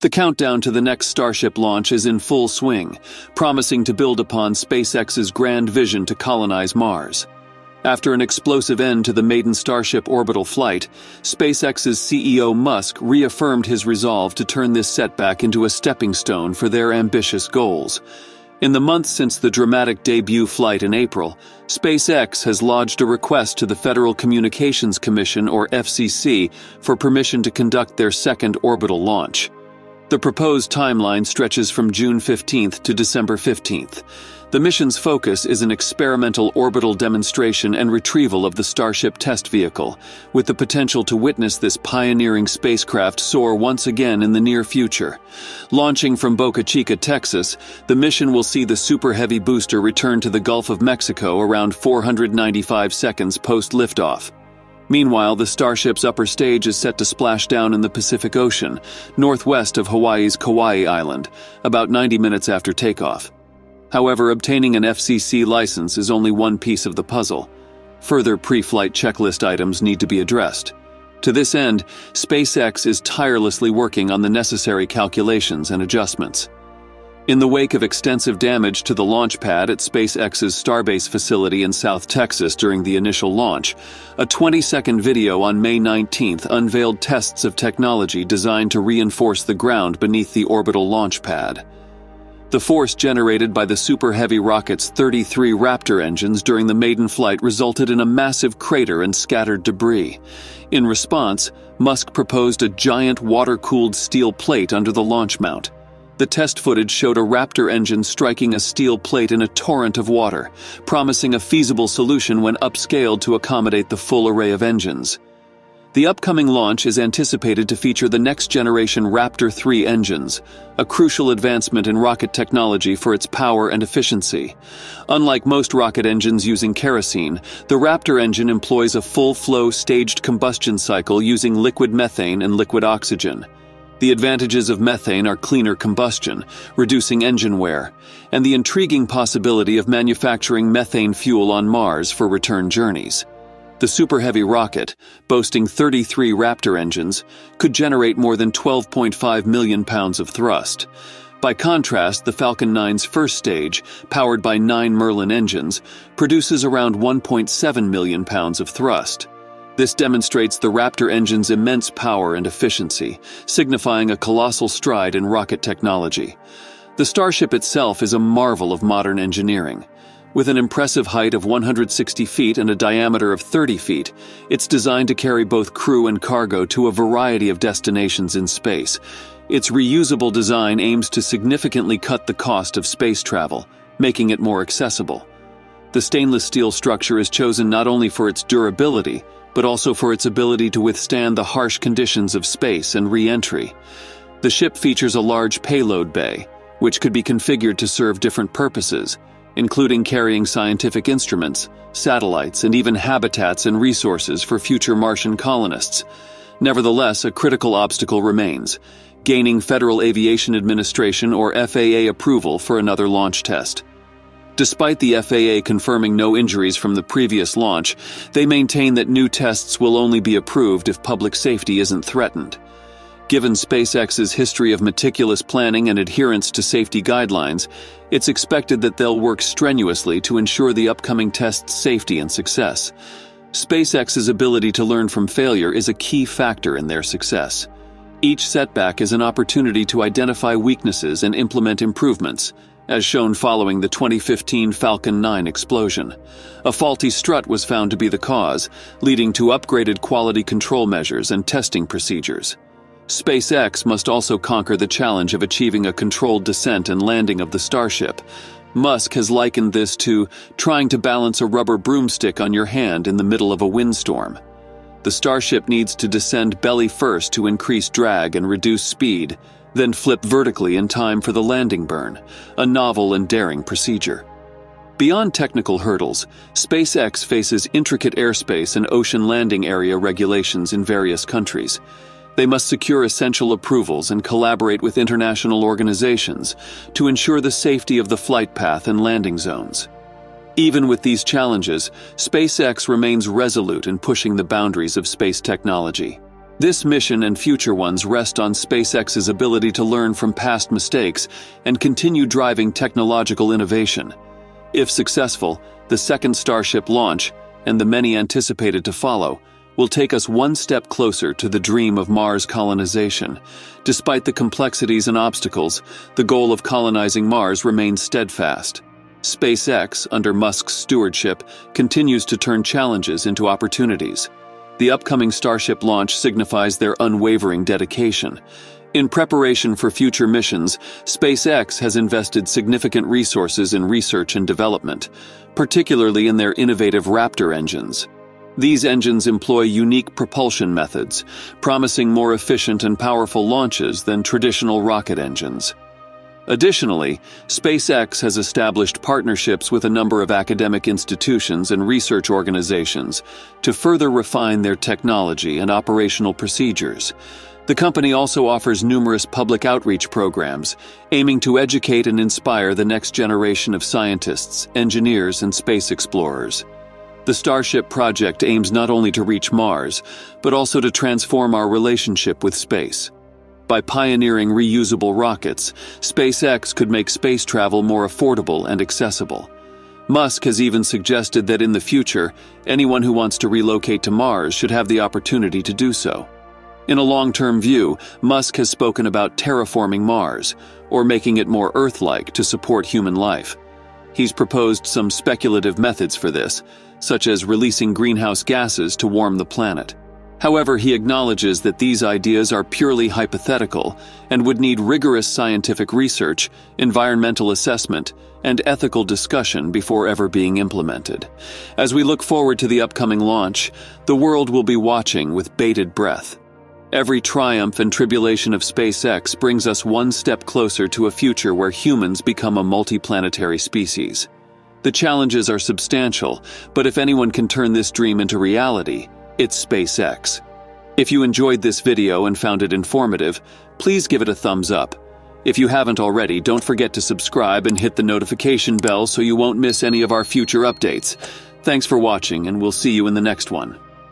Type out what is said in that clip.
The countdown to the next Starship launch is in full swing, promising to build upon SpaceX's grand vision to colonize Mars. After an explosive end to the maiden Starship orbital flight, SpaceX's CEO Musk reaffirmed his resolve to turn this setback into a stepping stone for their ambitious goals. In the months since the dramatic debut flight in April, SpaceX has lodged a request to the Federal Communications Commission, or FCC, for permission to conduct their second orbital launch. The proposed timeline stretches from June 15th to December 15th. The mission's focus is an experimental orbital demonstration and retrieval of the Starship test vehicle, with the potential to witness this pioneering spacecraft soar once again in the near future. Launching from Boca Chica, Texas, the mission will see the Super Heavy booster return to the Gulf of Mexico around 495 seconds post liftoff. Meanwhile, the Starship's upper stage is set to splash down in the Pacific Ocean, northwest of Hawaii's Kauai Island, about 90 minutes after takeoff. However, obtaining an FCC license is only one piece of the puzzle. Further pre flight checklist items need to be addressed. To this end, SpaceX is tirelessly working on the necessary calculations and adjustments. In the wake of extensive damage to the launch pad at SpaceX's Starbase facility in South Texas during the initial launch, a 20 second video on May 19th unveiled tests of technology designed to reinforce the ground beneath the orbital launch pad. The force generated by the Super Heavy rocket's 33 Raptor engines during the maiden flight resulted in a massive crater and scattered debris. In response, Musk proposed a giant water cooled steel plate under the launch mount. The test footage showed a Raptor engine striking a steel plate in a torrent of water, promising a feasible solution when upscaled to accommodate the full array of engines. The upcoming launch is anticipated to feature the next generation Raptor 3 engines, a crucial advancement in rocket technology for its power and efficiency. Unlike most rocket engines using kerosene, the Raptor engine employs a full flow staged combustion cycle using liquid methane and liquid oxygen. The advantages of methane are cleaner combustion, reducing engine wear, and the intriguing possibility of manufacturing methane fuel on Mars for return journeys. The Super Heavy rocket, boasting 33 Raptor engines, could generate more than 12.5 million pounds of thrust. By contrast, the Falcon 9's first stage, powered by nine Merlin engines, produces around 1.7 million pounds of thrust. This demonstrates the Raptor engine's immense power and efficiency, signifying a colossal stride in rocket technology. The Starship itself is a marvel of modern engineering. With an impressive height of 160 feet and a diameter of 30 feet, it's designed to carry both crew and cargo to a variety of destinations in space. Its reusable design aims to significantly cut the cost of space travel, making it more accessible. The stainless steel structure is chosen not only for its durability, but also for its ability to withstand the harsh conditions of space and re-entry. The ship features a large payload bay, which could be configured to serve different purposes, including carrying scientific instruments, satellites, and even habitats and resources for future Martian colonists. Nevertheless, a critical obstacle remains gaining Federal Aviation Administration or FAA approval for another launch test. Despite the FAA confirming no injuries from the previous launch, they maintain that new tests will only be approved if public safety isn't threatened. Given SpaceX's history of meticulous planning and adherence to safety guidelines, it's expected that they'll work strenuously to ensure the upcoming test's safety and success. SpaceX's ability to learn from failure is a key factor in their success. Each setback is an opportunity to identify weaknesses and implement improvements, as shown following the 2015 Falcon 9 explosion. A faulty strut was found to be the cause, leading to upgraded quality control measures and testing procedures. SpaceX must also conquer the challenge of achieving a controlled descent and landing of the Starship. Musk has likened this to trying to balance a rubber broomstick on your hand in the middle of a windstorm. The Starship needs to descend belly first to increase drag and reduce speed, then flip vertically in time for the landing burn, a novel and daring procedure. Beyond technical hurdles, SpaceX faces intricate airspace and ocean landing area regulations in various countries. They must secure essential approvals and collaborate with international organizations to ensure the safety of the flight path and landing zones. Even with these challenges, SpaceX remains resolute in pushing the boundaries of space technology. This mission and future ones rest on SpaceX's ability to learn from past mistakes and continue driving technological innovation. If successful, the second Starship launch, and the many anticipated to follow, will take us one step closer to the dream of Mars colonization. Despite the complexities and obstacles, the goal of colonizing Mars remains steadfast. SpaceX, under Musk's stewardship, continues to turn challenges into opportunities. The upcoming Starship launch signifies their unwavering dedication. In preparation for future missions, SpaceX has invested significant resources in research and development, particularly in their innovative Raptor engines. These engines employ unique propulsion methods, promising more efficient and powerful launches than traditional rocket engines. Additionally, SpaceX has established partnerships with a number of academic institutions and research organizations to further refine their technology and operational procedures. The company also offers numerous public outreach programs aiming to educate and inspire the next generation of scientists, engineers, and space explorers. The Starship project aims not only to reach Mars, but also to transform our relationship with space. By pioneering reusable rockets, SpaceX could make space travel more affordable and accessible. Musk has even suggested that in the future, anyone who wants to relocate to Mars should have the opportunity to do so. In a long term view, Musk has spoken about terraforming Mars, or making it more Earth like to support human life. He's proposed some speculative methods for this, such as releasing greenhouse gases to warm the planet. However, he acknowledges that these ideas are purely hypothetical and would need rigorous scientific research, environmental assessment, and ethical discussion before ever being implemented. As we look forward to the upcoming launch, the world will be watching with bated breath. Every triumph and tribulation of SpaceX brings us one step closer to a future where humans become a multiplanetary species. The challenges are substantial, but if anyone can turn this dream into reality, it's SpaceX. If you enjoyed this video and found it informative, please give it a thumbs up. If you haven't already, don't forget to subscribe and hit the notification bell so you won't miss any of our future updates. Thanks for watching, and we'll see you in the next one.